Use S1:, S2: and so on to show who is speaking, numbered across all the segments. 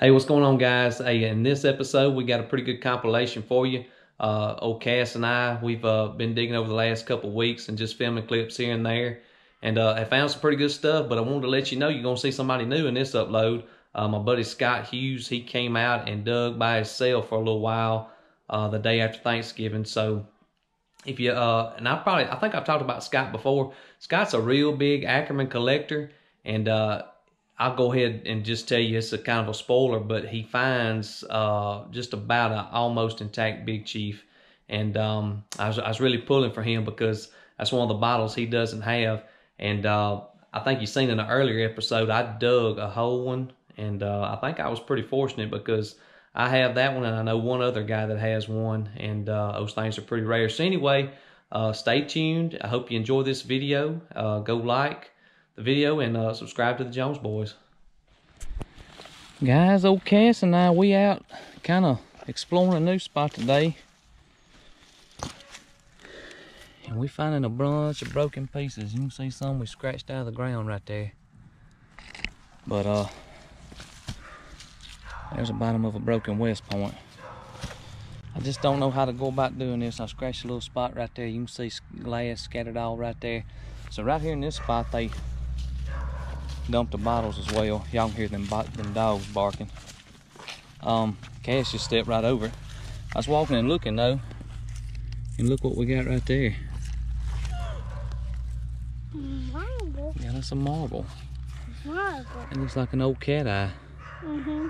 S1: Hey, what's going on, guys? Hey, in this episode, we got a pretty good compilation for you. Uh, old Cass and I, we've uh, been digging over the last couple weeks and just filming clips here and there. And uh, I found some pretty good stuff, but I wanted to let you know you're going to see somebody new in this upload. Uh, my buddy Scott Hughes, he came out and dug by himself for a little while uh, the day after Thanksgiving. So if you, uh, and I probably, I think I've talked about Scott before. Scott's a real big Ackerman collector. And uh, I'll go ahead and just tell you it's a kind of a spoiler, but he finds uh, just about an almost intact Big Chief. And um, I, was, I was really pulling for him because that's one of the bottles he doesn't have. And uh, I think you've seen in an earlier episode, I dug a whole one. And uh, I think I was pretty fortunate because I have that one and I know one other guy that has one. And uh, those things are pretty rare. So anyway, uh, stay tuned. I hope you enjoy this video. Uh, go like the video and uh, subscribe to the Jones Boys. Guys, old Cass and I, we out kind of exploring a new spot today. And we finding a bunch of broken pieces. You can see some we scratched out of the ground right there. But uh, there's the bottom of a broken west point. I just don't know how to go about doing this. I scratched a little spot right there. You can see glass scattered all right there. So right here in this spot, they dumped the bottles as well. Y'all can hear them, them dogs barking. Um, Cass just stepped right over it. I was walking and looking though, and look what we got right there.
S2: Marble.
S1: Yeah, that's a marble.
S2: Marble.
S1: It looks like an old cat eye.
S2: Mm-hmm.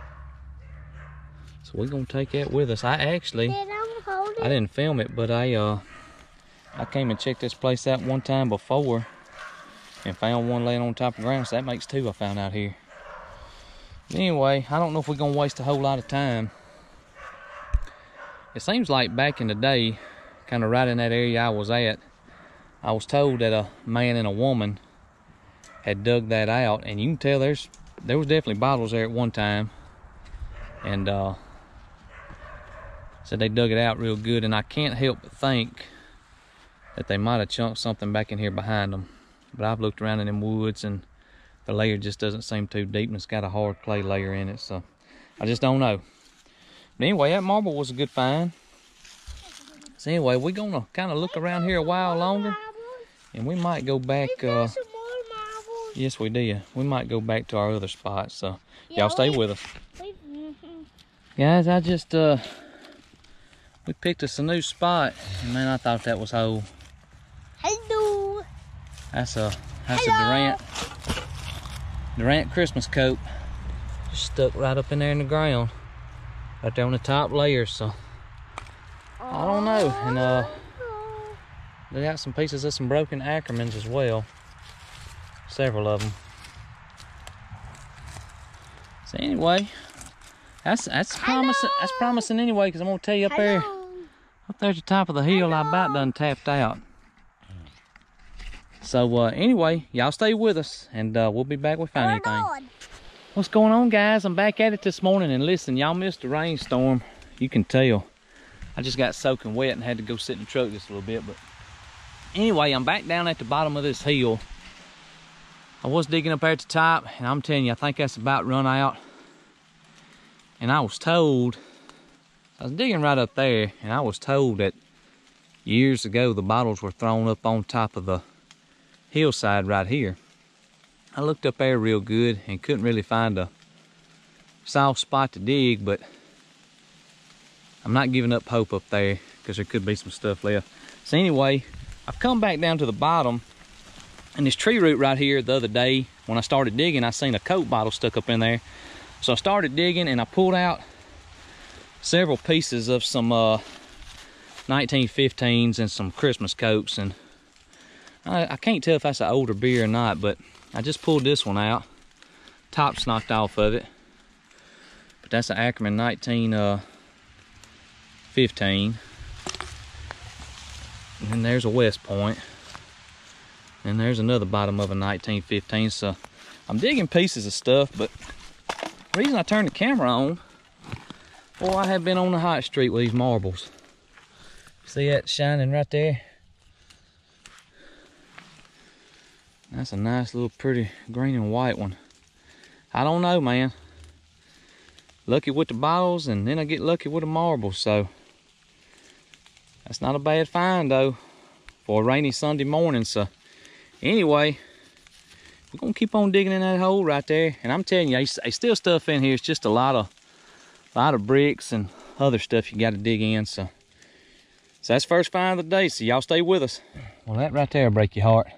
S1: So we're gonna take that with us. I actually,
S2: Did? I
S1: didn't film it, but I uh, I came and checked this place out one time before and found one laying on top of the ground. So that makes two I found out here. Anyway, I don't know if we're gonna waste a whole lot of time. It seems like back in the day, kind of right in that area I was at, I was told that a man and a woman had dug that out, and you can tell there's there was definitely bottles there at one time, and uh, said they dug it out real good, and I can't help but think that they might have chunked something back in here behind them. But I've looked around in them woods and the layer just doesn't seem too deep and it's got a hard clay layer in it. So I just don't know. But anyway, that marble was a good find. So anyway, we're gonna kind of look around here a while longer and we might go back. Uh,
S2: got some more marbles.
S1: yes, we did. We might go back to our other spots. So
S2: Yeah,
S1: y'all stay with us.
S2: mhm.
S1: Guys, I just, uh, we picked us a new spot. And man, I thought that was whole.
S2: Hello.
S1: That's a that's
S2: Hello.
S1: a Durant Durant Christmas Coke. Just stuck right up in there in the ground. Right there on the top layer, so I don't know. And uh they got some pieces of some broken Ackermans as well. Several of them. So anyway, that's that's promising that's promising anyway, because I'm gonna tell you up there up there at the top of the hill I about done tapped out. So uh, anyway, y'all stay with us and uh, we'll be back with anything.
S2: on.
S1: What's going on guys? I'm back at it this morning and listen, y'all missed the rainstorm. You can tell. I just got soaking wet and had to go sit in the truck just a little bit. But anyway, I'm back down at the bottom of this hill. I was digging up there at the top and I'm telling you, I think that's about run out. And I was told, I was digging right up there and I was told that years ago the bottles were thrown up on top of the hillside right here. I looked up there real good and couldn't really find a soft spot to dig, but I'm not giving up hope up there because there could be some stuff left. So anyway, I've come back down to the bottom and this tree root right here the other day, when I started digging, I seen a Coke bottle stuck up in there. So I started digging and I pulled out several pieces of some uh, 1915s and some Christmas Cokes and I, I can't tell if that's an older beer or not, but I just pulled this one out. Top's knocked off of it. But that's an Ackerman 1915. Uh, and then there's a West Point. And there's another bottom of a 1915. So I'm digging pieces of stuff, but the reason I turned the camera on, boy, I have been on the hot street with these marbles. See that shining right there? That's a nice little pretty green and white one. I don't know, man. lucky with the bottles and then I get lucky with the marbles. So that's not a bad find though for a rainy Sunday morning. So anyway, we're gonna keep on digging in that hole right there. And I'm telling you, I still stuff in here. It's just a lot of, lot of bricks and other stuff you got to dig in. So, so that's first find of the day. So y'all stay with us. Well, that right there break your heart.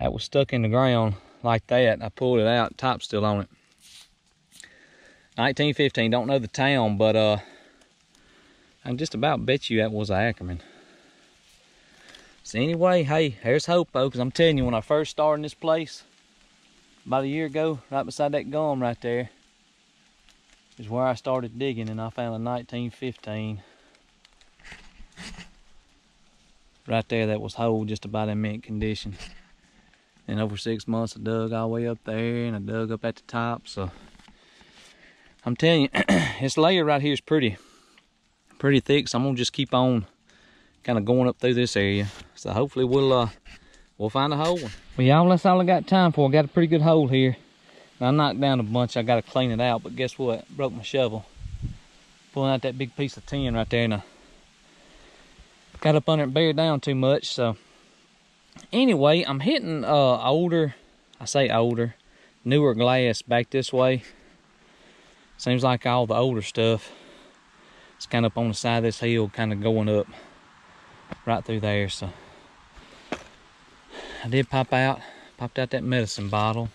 S1: That was stuck in the ground like that. I pulled it out. Top still on it. 1915. Don't know the town, but uh, I can just about bet you that was a Ackerman. So anyway, hey, here's hope because I'm telling you, when I first started in this place, about a year ago, right beside that gum right there, is where I started digging and I found a 1915 right there that was whole just about in mint condition. And over six months I dug all the way up there and I dug up at the top. So I'm telling you, this layer right here is pretty, pretty thick. So I'm gonna just keep on kind of going up through this area. So hopefully we'll uh, we'll find a hole. Well, y'all, that's all I got time for. I got a pretty good hole here. I knocked down a bunch. I got to clean it out. But guess what? Broke my shovel. Pulling out that big piece of tin right there. And I got up under it, and buried down too much. So anyway, I'm hitting uh, older, I say older, newer glass back this way. Seems like all the older stuff is kind of up on the side of this hill, kind of going up right through there. So I did pop out, popped out that medicine bottle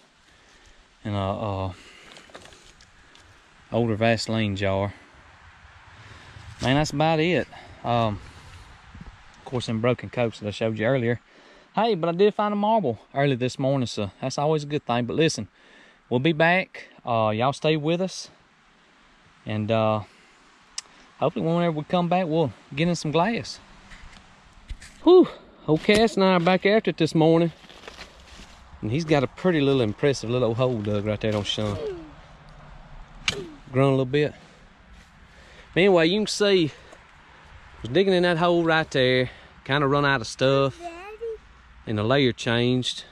S1: and a, a older Vaseline jar. Man, that's about it. Um, of course, them broken cokes that I showed you earlier. Hey, but I did find a marble early this morning, so that's always a good thing. But listen, we'll be back. Uh, y'all stay with us. And uh, hopefully whenever we come back, we'll get in some glass. Whew. Old Cass and I are back after it this morning. And he's got a pretty little impressive little hole dug right there on Sean. Grown a little bit. But anyway, you can see, I was digging in that hole right there, kind of run out of stuff, and the layer changed.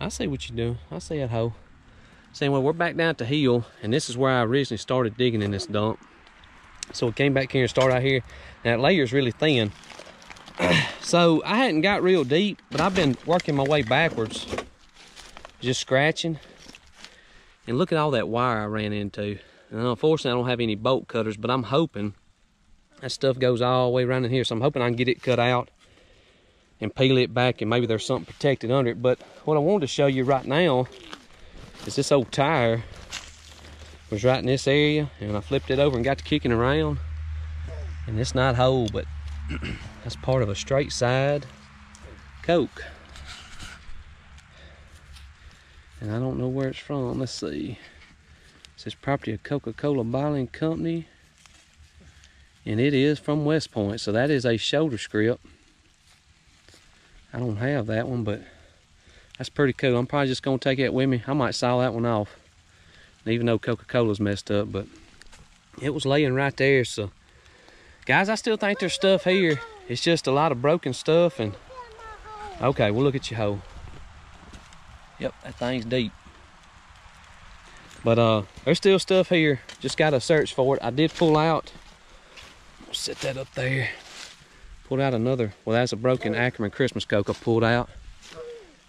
S1: I see what you're doing. I see that hole. So anyway, we're back down the hill, and this is where I originally started digging in this dump. So we came back here and started out here. Now that layer's really thin. so I hadn't got real deep, but I've been working my way backwards, just scratching. And look at all that wire I ran into. And unfortunately, I don't have any bolt cutters, but I'm hoping that stuff goes all the way around in here. So I'm hoping I can get it cut out and peel it back and maybe there's something protected under it. But what I wanted to show you right now is this old tire was right in this area and I flipped it over and got to kicking around. And it's not whole, but that's part of a straight side Coke. And I don't know where it's from. Let's see. It says property of Coca-Cola Bottling Company. And it is from West Point. So that is a shoulder script. I don't have that one, but that's pretty cool. I'm probably just to take it with me. I might saw that one off. Even though Coca-Cola's messed up, but it was laying right there. So, guys, I still think there's stuff here. It's just a lot of broken stuff. And okay, we'll look at your hole. Yep, that thing's deep. But uh, there's still stuff here. Just got to search for it. I did pull out. Set that up there. Pulled out another. Well, that's a broken Ackerman Christmas Coke I pulled out.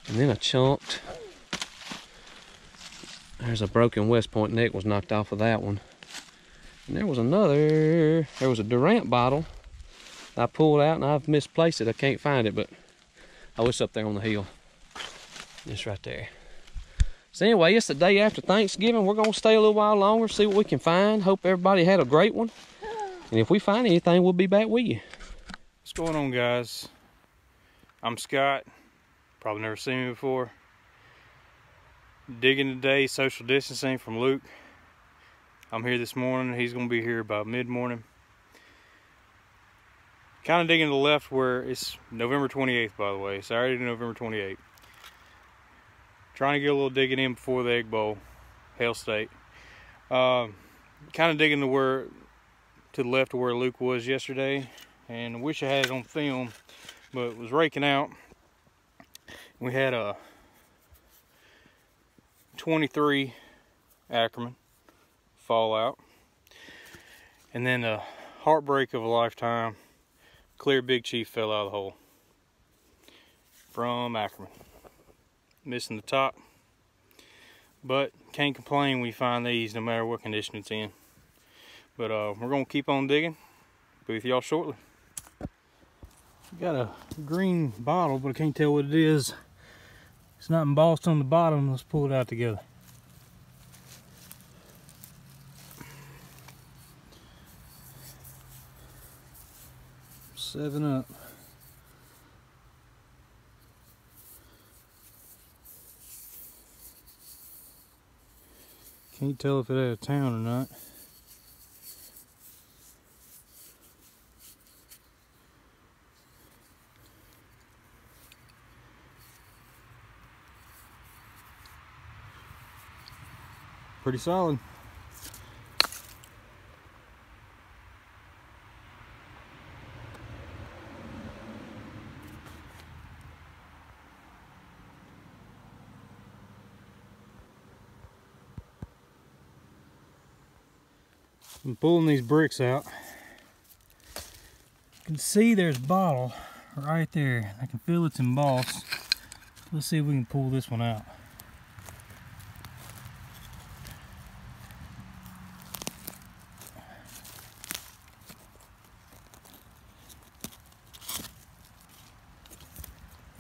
S1: And then I chunked. There's a broken West Point neck was knocked off of that one. And there was another, there was a Durant bottle I pulled out and I've misplaced it. I can't find it, but oh, it's up there on the hill. It's right there. So anyway, it's the day after Thanksgiving. We're gonna stay a little while longer, see what we can find. Hope everybody had a great one. And if we find anything, we'll be back with you.
S3: What's going on guys? I'm Scott. Probably never seen me before. Digging today, social distancing from Luke. I'm here this morning. He's gonna be here about mid-morning. Kind of digging to the left where it's November 28th, by the way. Saturday, November 28th. Trying to get a little digging in before the Egg Bowl, Hail State. Uh, kind of digging to where, to the left of where Luke was yesterday. And wish I had it on film, but it was raking out. We had a 23 Ackerman, fallout. And then a heartbreak of a lifetime, clear Big Chief fell out of the hole from Ackerman. Missing the top, but can't complain we find these no matter what condition it's in. But uh, we're gonna keep on digging. Be with y'all shortly. Got a green bottle, but I can't tell what it is. It's not embossed on the bottom. Let's pull it out together. Seven up. Can't tell if it out of town or not. Pretty solid. I'm pulling these bricks out. You can see there's bottle right there. I can feel it's embossed. Let's see if we can pull this one out.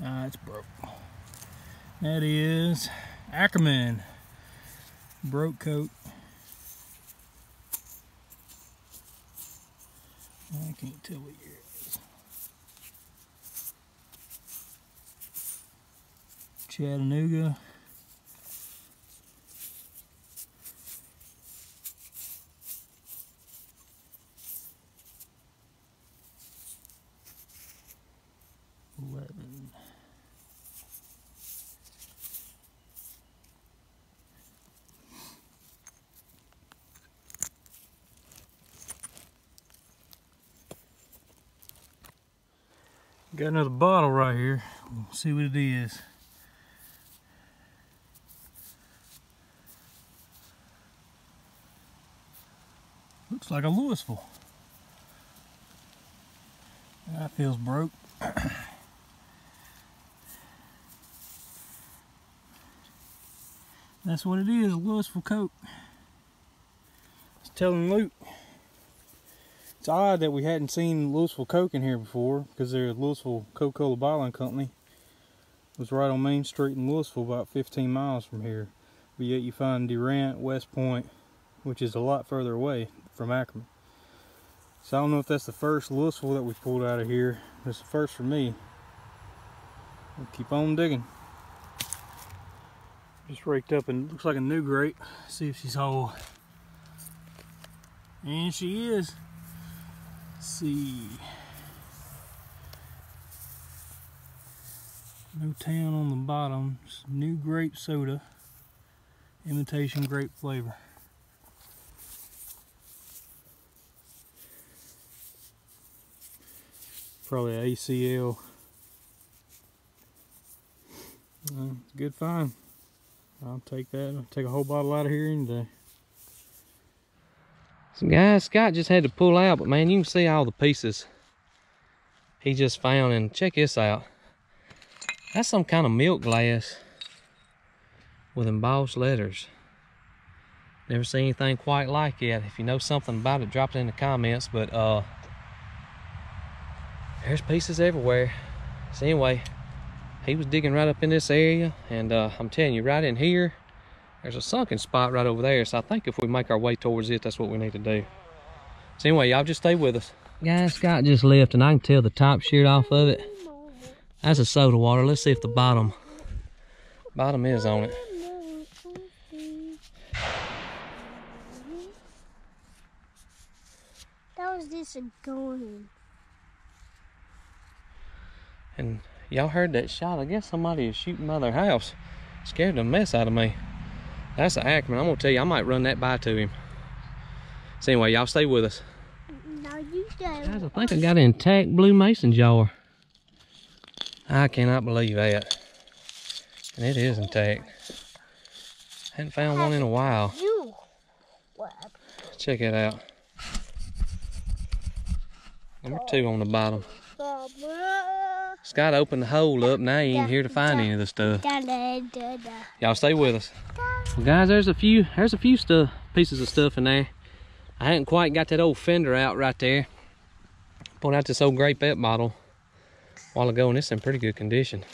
S3: Ah, it's broke. That is Ackerman broke Coke. I can't tell what year it is. Chattanooga. Got another bottle right here. We'll see what it is. Looks like a Louisville. That feels broke. That's what it is, Louisville Coke. It's telling Luke. It's odd that we hadn't seen Louisville Coke in here before because their Louisville Coca-Cola Bottling Company It was right on Main Street in Louisville about 15 miles from here. But yet you find Durant, West Point, which is a lot further away from Ackerman. So I don't know if that's the first Louisville that we pulled out of here. It's the first for me. We'll keep on digging. Just raked up and looks like a Nu-Grape. See if she's whole. And she is. See. No town on the bottom. Nu-Grape soda. Imitation grape flavor. Probably ACL. Uh, good find. I'll take that. I'll take a whole bottle out of here any day.
S1: So guys, Scott just had to pull out, but man, you can see all the pieces he just found. And check this out. That's some kind of milk glass with embossed letters. Never seen anything quite like it. If you know something about it, drop it in the comments. But uh, there's pieces everywhere. So anyway, he was digging right up in this area, and uh, I'm telling you, right in here, there's a sunken spot right over there. So I think if we make our way towards it, that's what we need to do. So anyway, y'all just stay with us. Guys, Scott just left, and I can tell the top sheared off of it. That's a soda water. Let's see if the bottom bottom is on it.
S2: That was just a going.
S1: And y'all heard that shot. I guess somebody is shooting by their house. Scared the mess out of me. That's an Ackerman. I'm gonna tell you, I might run that by to him. So anyway, y'all stay with us.
S2: No, you go.
S1: Guys, I think I got an intact blue mason jar. I cannot believe that. And it is intact. Hadn't found one in a while.
S2: You.
S1: Check it out. Number two on the bottom. Scott opened the hole up. Now he ain't here to find any of the stuff. Y'all stay with us. Well, guys, there's a few. There's a few stuff, pieces of stuff in there. I hadn't quite got that old fender out right there. Pulled out this old Grapette bottle a while ago, and it's in pretty good condition.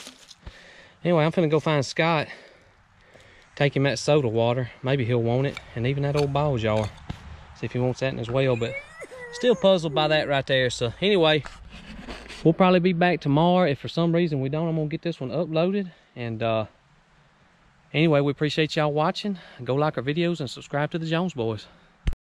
S1: Anyway, I'm gonna go find Scott. Take him that soda water. Maybe he'll want it, and even that old ball jar. See if he wants that as well. But still puzzled by that right there. So anyway, we'll probably be back tomorrow. If for some reason we don't, I'm gonna get this one uploaded. And uh, anyway, we appreciate y'all watching. Go like our videos and subscribe to the Jones Boys.